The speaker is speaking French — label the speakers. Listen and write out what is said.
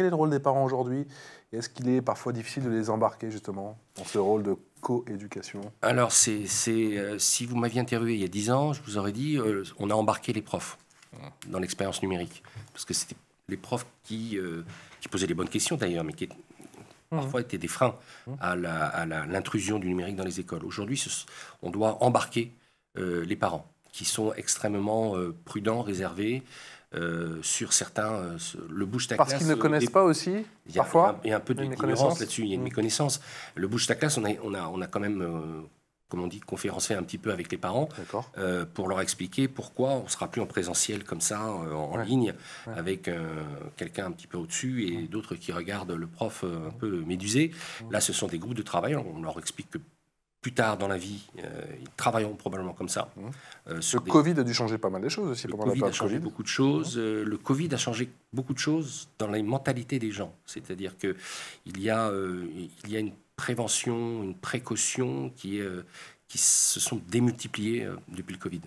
Speaker 1: Quel est le rôle des parents aujourd'hui? Est-ce qu'il est parfois difficile de les embarquer justement dans ce rôle de co-éducation?
Speaker 2: Alors, c'est, c'est, si vous m'aviez interviewé il y a 10 ans, je vous aurais dit, on a embarqué les profs dans l'expérience numérique. Parce que c'était les profs qui, qui posaient les bonnes questions d'ailleurs, mais qui parfois étaient des freins à, l'intrusion du numérique dans les écoles. Aujourd'hui, on doit embarquer euh, les parents, qui sont extrêmement euh, prudents, réservés. Euh, sur certains, le bouge ta
Speaker 1: Parce qu'ils ne connaissent pas aussi, parfois?
Speaker 2: Il y a un peu d'ignorance là-dessus, il y a une méconnaissance. Le bouge ta classe, on a, on a, on a quand même comme on dit, conférencer un petit peu avec les parents euh, pour leur expliquer pourquoi on ne sera plus en présentiel comme ça, euh, en ligne, avec euh, quelqu'un un petit peu au-dessus et d'autres qui regardent le prof un peu médusé. Là, ce sont des groupes de travail. On leur explique que plus tard dans la vie, ils travailleront probablement comme ça.
Speaker 1: le Covid a dû changer pas mal de choses aussi
Speaker 2: le COVID a changé beaucoup de choses. le Covid a changé beaucoup de choses dans les mentalités des gens. C'est-à-dire qu'il y, a, il y a une prévention, une précaution qui, euh, qui se sont démultipliées euh, depuis le Covid.